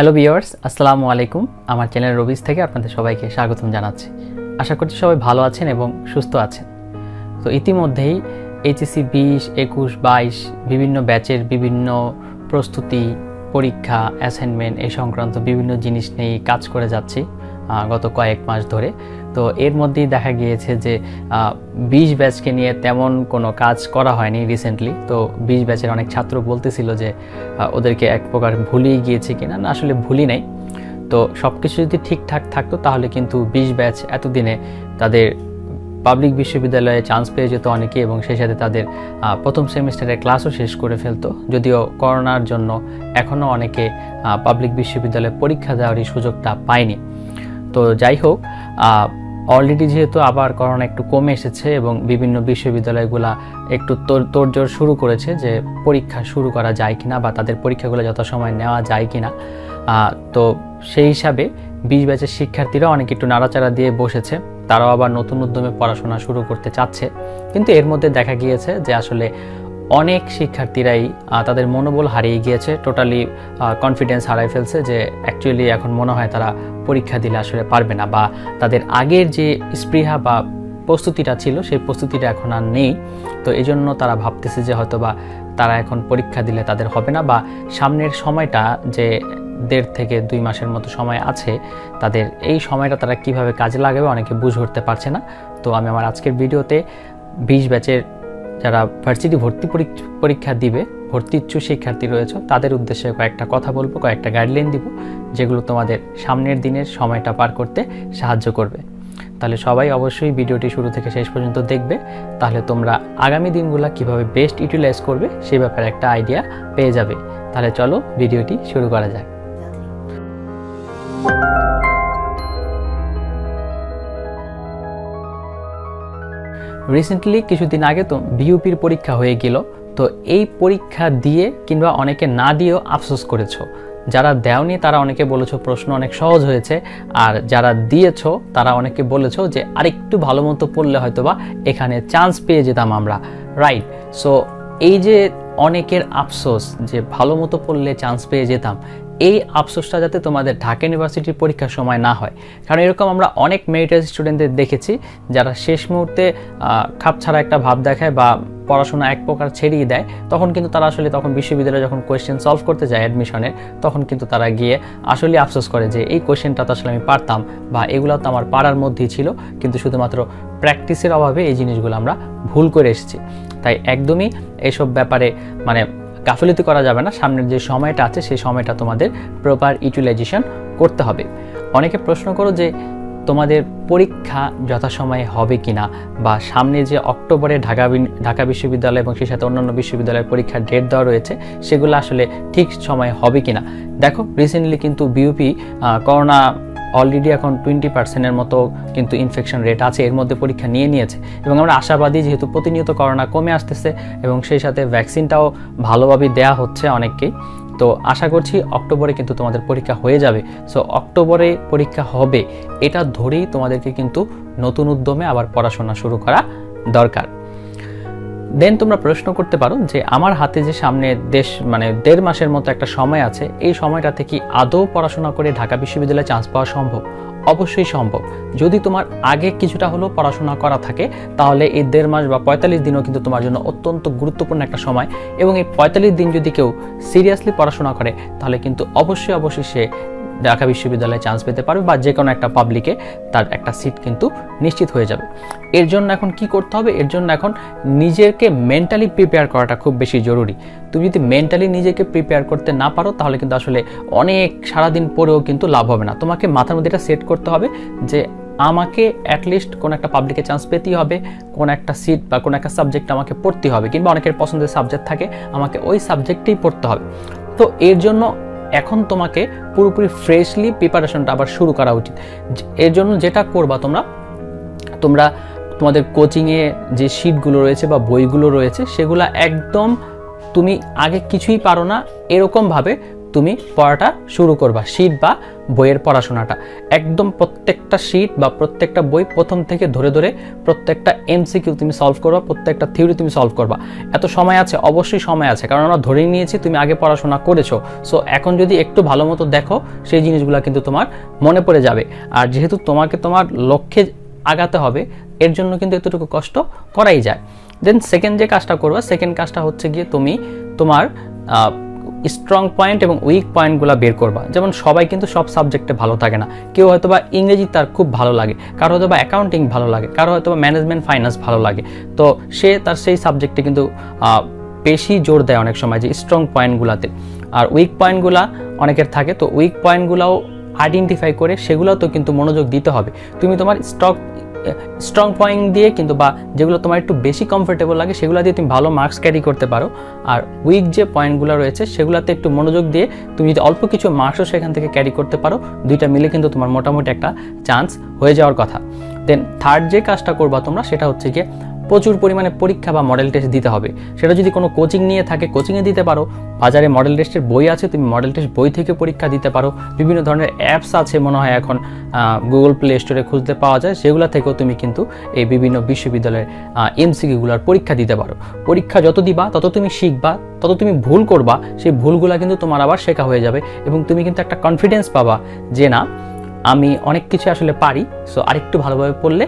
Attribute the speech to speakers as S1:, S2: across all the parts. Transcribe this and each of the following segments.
S1: Hello বিয়ার্স আসসালামু আলাইকুম। আমার চ্যানেল রবিজ থেকে আপনাদের সবাইকে স্বাগতম জানাচ্ছি। আশা করছি সবাই ভালো আছেন এবং সুস্থ আছেন। তো ইতিমধ্যেই এইচএসসি বিশ, একুশ, বাইশ বিভিন্ন ব্যাচের বিভিন্ন প্রস্তুতি, পরীক্ষা অ্যাসাইনমেন্ট এ সংক্রান্ত বিভিন্ন জিনিস নিয়ে কাজ করে যাচ্ছি গত কয়েক মাস ধরে। তো এর মধ্যেই দেখা গিয়েছে যে বিশ ব্যাচকে নিয়ে তেমন কোনো কাজ করা হয়নি রিসেন্টলি তো বিশ ব্যাচের অনেক ছাত্র বলতেছিল যে ওদেরকে এক প্রকার ভুলিয়ে গিয়েছে কিনা। না, আসলে ভুলি নাই। তো সব কিছু যদি ঠিকঠাক থাকতো, তাহলে কিন্তু বিশ ব্যাচ এতদিনে তাদের পাবলিক বিশ্ববিদ্যালয়ে চান্স পেয়ে যেত অনেকে এবং সেই সাথে তাদের প্রথম সেমিস্টারের ক্লাসও শেষ করে ফেলতো। যদিও করোনার জন্য এখনও অনেকে পাবলিক বিশ্ববিদ্যালয়ে পরীক্ষা দেওয়ার এই সুযোগটা পায়নি। তো যাই হোক অলরেডি যেহেতু আবার করোনা একটু কমে এসেছে এবং বিভিন্ন বিশ্ববিদ্যালয়গুলা একটু তোড়জোড় শুরু করেছে যে পরীক্ষা শুরু করা যায় কিনা বা তাদের পরীক্ষাগুলো যথাসময় নেওয়া যায় কিনা তো সেই হিসাবে বিশ ব্যাচের শিক্ষার্থীরা অনেক একটু নাড়াচাড়া দিয়ে বসেছে, তারাও আবার নতুন উদ্যমে পড়াশোনা শুরু করতে চাচ্ছে। কিন্তু এর মধ্যে দেখা গিয়েছে যে আসলে অনেক শিক্ষার্থীরাই তাদের মনোবল হারিয়ে গিয়েছে টোটালি কনফিডেন্স হারাই ফেলছে যে অ্যাকচুয়ালি এখন মনে হয় তারা পরীক্ষা দিলে আসলে পারবে না বা তাদের আগের যে স্পৃহা বা প্রস্তুতিটা ছিল, সেই প্রস্তুতিটা এখন আর নেই। তো এই জন্য তারা ভাবতেছে যে হয়তো বা তারা এখন পরীক্ষা দিলে তাদের হবে না বা সামনের সময়টা যে দেড় থেকে দুই মাসের মতো সময় আছে, তাদের এই সময়টা তারা কীভাবে কাজে লাগাবে অনেকে বুঝে উঠতে পারছে না। তো আমি আমার আজকের ভিডিওতে বিশ ব্যাচের যারা ভার্সিটি ভর্তি পরীক- পরীক্ষা দিবে, ভর্তি ইচ্ছু শিক্ষার্থী রয়েছে, তাদের উদ্দেশ্যে কয়েকটা কথা বলব, কয়েকটা গাইডলাইন দিব, যেগুলো তোমাদের সামনের দিনের সময়টা পার করতে সাহায্য করবে। তাহলে সবাই অবশ্যই ভিডিওটি শুরু থেকে শেষ পর্যন্ত দেখবে, তাহলে তোমরা আগামী দিনগুলো কীভাবে বেস্ট ইউটিলাইজ করবে, সে ব্যাপারে একটা আইডিয়া পেয়ে যাবে। তাহলে চলো ভিডিওটি শুরু করা যাক। রিসেন্টলি কিছুদিন আগে তো বিউপির পরীক্ষা হয়ে গেল। তো এই পরীক্ষা দিয়ে কিংবা অনেকে না দিয়েও আফসোস করেছ। যারা দেওনি, তারা অনেকে বলেছ প্রশ্ন অনেক সহজ হয়েছে। আর যারা দিয়েছ, তারা অনেকে বলেছ যে আরেকটু ভালো মতো পড়লে হয়তো বা এখানে চান্স পেয়ে যেতাম আমরা। রাইট সো এই যে অনেকের আফসোস যে ভালো মতো পড়লে চান্স পেয়ে যেতাম এই আফসোসটা যাতে তোমাদের ঢাকা ইউনিভার্সিটির পরীক্ষার সময় না হয়। কারণ এরকম আমরা অনেক মেরিটাস স্টুডেন্টদের দেখেছি, যারা শেষ মুহূর্তে খাপ ছাড়া একটা ভাব দেখায় বা পড়াশোনা এক প্রকার ছেড়িয়ে দেয়, তখন কিন্তু তারা আসলে তখন বিশ্ববিদ্যালয়ে যখন কোয়েশ্চেন সলভ করতে যায় অ্যাডমিশনের তখন কিন্তু তারা গিয়ে আসলে আফসোস করে যে এই কোয়েশ্চেনটা তো আসলে আমি পারতাম বা এগুলো তো আমার পাড়ার মধ্যেই ছিল। কিন্তু শুধুমাত্র প্র্যাকটিসের অভাবে এই জিনিসগুলো আমরা ভুল করে এসেছি। তাই একদমই এসব ব্যাপারে মানে গাফিলতি করা যাবে না। সামনের যে সময়টা আছে, সেই সময়টা তোমাদের প্রপার ইউটিলাইজেশন করতে হবে। অনেকে প্রশ্ন করো যে, তোমাদের পরীক্ষা যথাসময়ে হবে কি না বা সামনে যে অক্টোবরে ঢাকা ঢাকা বিশ্ববিদ্যালয় এবং সেই সাথে অন্যান্য বিশ্ববিদ্যালয়ের পরীক্ষার ডেট দেওয়া রয়েছে, সেগুলো আসলে ঠিক সময়ে হবে কিনা? দেখো রিসেন্টলি কিন্তু বিউপি করোনা অলরেডি এখন টোয়েন্টি পার্সেন্টের মতো কিন্তু ইনফেকশন রেট আছে, এর মধ্যে পরীক্ষা নিয়ে নিয়েছে। এবং আমরা আশাবাদী যেহেতু প্রতিনিয়ত করোনা কমে আসতেছে এবং সেই সাথে ভ্যাকসিনটাও ভালোভাবে দেয়া হচ্ছে অনেককেই। তো আশা করছি অক্টোবরে কিন্তু তোমাদের পরীক্ষা হয়ে যাবে। সো অক্টোবরে পরীক্ষা হবে, এটা ধরেই তোমাদেরকে কিন্তু নতুন উদ্যমে আবার পড়াশোনা শুরু করা দরকার। দেন তোমরা প্রশ্ন করতে পারো যে আমার হাতে যে সামনে দেশ মানে দেড় মাসের মতো একটা সময় আছে, এই সময়টাতে কি আদৌ পড়াশোনা করে ঢাকা বিশ্ববিদ্যালয়ে চান্স পাওয়া সম্ভব? অবশ্যই সম্ভব। যদি তোমার আগে কিছুটা হলেও পড়াশোনা করা থাকে, তাহলে এই দেড় মাস বা পঁয়তাল্লিশ দিনও কিন্তু তোমার জন্য অত্যন্ত গুরুত্বপূর্ণ একটা সময়। এবং এই পঁয়তাল্লিশ দিন যদি কেউ সিরিয়াসলি পড়াশোনা করে, তাহলে কিন্তু অবশ্যই অবশ্যই সে ঢাকা বিশ্ববিদ্যালয়ে চান্স পেতে পারবে বা যে কোনো একটা পাবলিকে তার একটা সিট কিন্তু নিশ্চিত হয়ে যাবে। এর জন্য এখন কি করতে হবে? এর জন্য এখন নিজেকে মেন্টালি প্রিপেয়ার করাটা খুব বেশি জরুরি। তুমি যদি মেন্টালি নিজেকে প্রিপেয়ার করতে না পারো, তাহলে কিন্তু আসলে অনেক সারাদিন পরেও কিন্তু লাভ হবে না। তোমাকে মাথার মধ্যে এটা সেট করতে হবে যে আমাকে অ্যাটলিস্ট কোনো একটা পাবলিকে চান্স পেতেই হবে, কোন একটা সিট বা কোনো একটা সাবজেক্ট আমাকে পড়তে হবে, কিংবা অনেকের পছন্দের সাবজেক্ট থাকে, আমাকে ওই সাবজেক্টেই পড়তে হবে। তো এর জন্য এখন তোমাকে পুরোপুরি ফ্রেশলি প্রিপারেশনটা আবার শুরু করা উচিত। এর জন্য যেটা করবা তোমরা তোমরা তোমাদের কোচিংয়ে যে শিটগুলো রয়েছে বা বইগুলো রয়েছে, সেগুলো একদম তুমি আগে কিছুই পারো না, এরকমভাবে তুমি পড়াটা শুরু করবা শীট বা বইয়ের পড়াশোনাটা। একদম প্রত্যেকটা শীট বা প্রত্যেকটা বই প্রথম থেকে ধরে ধরে প্রত্যেকটা এমসিকিউ তুমি সলভ করবা, প্রত্যেকটা থিওরি তুমি সলভ করবা। এত সময় আছে, অবশ্যই সময় আছে, কারণ আমরা ধরে নিয়েছি তুমি আগে পড়াশোনা করেছ। সো এখন যদি একটু ভালো মতো দেখো, সেই জিনিসগুলো কিন্তু তোমার মনে পড়ে যাবে। আর যেহেতু তোমাকে তোমার লক্ষ্যে আগাতে হবে, এর জন্য কিন্তু এতটুকু কষ্ট করাই যায়। দেন সেকেন্ড যে কাজটা করবা সেকেন্ড কাজটা হচ্ছে গিয়ে তুমি তোমার স্ট্রং পয়েন্ট এবং উইক পয়েন্টগুলো বের করবা। যেমন সবাই কিন্তু সব সাবজেক্টে ভালো থাকে না। কেউ হয়তো বা ইংরেজি তার খুব ভালো লাগে, কারও হয়তো বা অ্যাকাউন্টিং ভালো লাগে, কারও হয়তো বা ম্যানেজমেন্ট ফাইন্যান্স ভালো লাগে। তো সে তার সেই সাবজেক্টে কিন্তু বেশি জোর দেয় অনেক সময় যে স্ট্রং পয়েন্টগুলোতে আর উইক পয়েন্টগুলো অনেকের থাকে, তো উইক পয়েন্টগুলোও আইডেন্টিফাই করে সেগুলোও তো কিন্তু মনোযোগ দিতে হবে। তুমি তোমার স্টক স্ট্রং পয়েন্ট দিয়ে কিন্তু বা যেগুলো তোমার একটু বেশি কমফোর্টেবল লাগে, সেগুলো দিয়ে তুমি ভালো মার্কস ক্যারি করতে পারো। আর উইক যে পয়েন্টগুলো রয়েছে, সেগুলোতে একটু মনোযোগ দিয়ে তুমি যদি অল্প কিছু মার্কসও সেখান থেকে ক্যারি করতে পারো, দুইটা মিলে কিন্তু তোমার মোটামুটি একটা চান্স হয়ে যাওয়ার কথা। দেন থার্ড যে কাজটা করবা তোমরা, সেটা হচ্ছে গিয়ে প্রচুর পরিমাণে পরীক্ষা বা মডেল টেস্ট দিতে হবে। সেটা যদি কোনো কোচিং নিয়ে থাকে কোচিংয়ে দিতে পারো। বাজারে মডেল টেস্টের বই আছে, তুমি মডেল টেস্ট বই থেকে পরীক্ষা দিতে পারো। বিভিন্ন ধরনের অ্যাপস আছে মনে হয় এখন গুগল প্লে স্টোরে খুঁজতে পাওয়া যায়। সেগুলো থেকেও তুমি কিন্তু এই বিভিন্ন বিশ্ববিদ্যালয়ের এমসিকিউগুলোর পরীক্ষা দিতে পারো। পরীক্ষা যত দিবা, তত তুমি শিখবা, তত তুমি ভুল করবা, সেই ভুলগুলো কিন্তু তোমার আবার শেখা হয়ে যাবে এবং তুমি কিন্তু একটা কনফিডেন্স পাবা যে না, আমি অনেক কিছু আসলে পারি সো আরেকটু ভালোভাবে পড়লে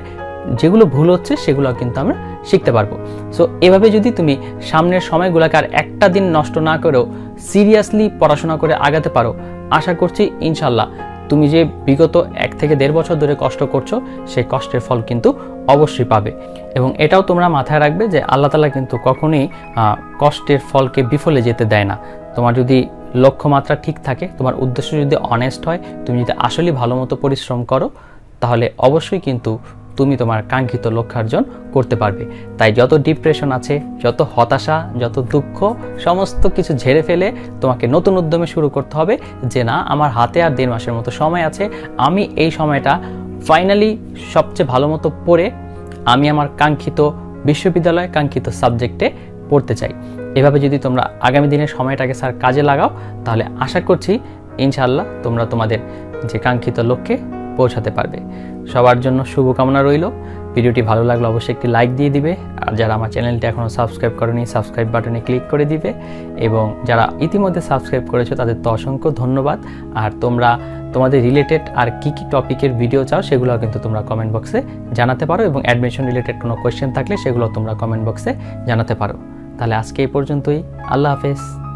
S1: যেগুলো ভুল হচ্ছে সেগুলো কিন্তু আমরা শিখতে পারব। সো এভাবে যদি তুমি সামনের সময়গুলোকে আর একটা দিন নষ্ট না করেও সিরিয়াসলি পড়াশোনা করে আগাতে পারো, আশা করছি ইনশাল্লাহ তুমি যে বিগত এক থেকে দেড় বছর ধরে কষ্ট করছ, সেই কষ্টের ফল কিন্তু অবশ্যই পাবে। এবং এটাও তোমরা মাথায় রাখবে যে আল্লাহ তালা কিন্তু কখনোই কষ্টের ফলকে বিফলে যেতে দেয় না। তোমার যদি লক্ষ্যমাত্রা ঠিক থাকে, তোমার উদ্দেশ্য যদি অনেস্ট হয়, তুমি যদি আসলেই ভালো মতো পরিশ্রম করো, তাহলে অবশ্যই কিন্তু তুমি তোমার কাঙ্ক্ষিত লক্ষ্যার্জন করতে পারবে। তাই যত ডিপ্রেশন আছে, যত হতাশা, যত দুঃখ, সমস্ত কিছু ঝেড়ে ফেলে তোমাকে নতুন উদ্যমে শুরু করতে হবে যে না, আমার হাতে আর দেড় মাসের মতো সময় আছে, আমি এই সময়টা ফাইনালি সবচেয়ে ভালো মতো পড়ে আমি আমার কাঙ্ক্ষিত বিশ্ববিদ্যালয়, কাঙ্ক্ষিত সাবজেক্টে পড়তে চাই। এভাবে যদি তোমরা আগামী দিনের সময়টাকে স্যার কাজে লাগাও, তাহলে আশা করছি ইনশাল্লাহ তোমরা তোমাদের যে কাঙ্ক্ষিত লক্ষ্যে পৌঁছাতে পারবে। সবার জন্য শুভকামনা রইল। ভিডিওটি ভালো লাগলে অবশ্যই একটি লাইক দিয়ে দিবে। আর যারা আমার চ্যানেলটি এখনও সাবস্ক্রাইব করেনি, সাবস্ক্রাইব বাটনে ক্লিক করে দিবে। এবং যারা ইতিমধ্যে সাবস্ক্রাইব করেছ, তাদের তো অসংখ্য ধন্যবাদ। আর তোমরা, তোমাদের রিলেটেড আর কি কি টপিকের ভিডিও চাও সেগুলো কিন্তু তোমরা কমেন্ট বক্সে জানাতে পারো। এবং অ্যাডমিশন রিলেটেড কোনো কোয়েশ্চেন থাকলে সেগুলো তোমরা কমেন্ট বক্সে জানাতে পারো। তাহলে আজকে এই পর্যন্তই। আল্লাহ হাফেজ।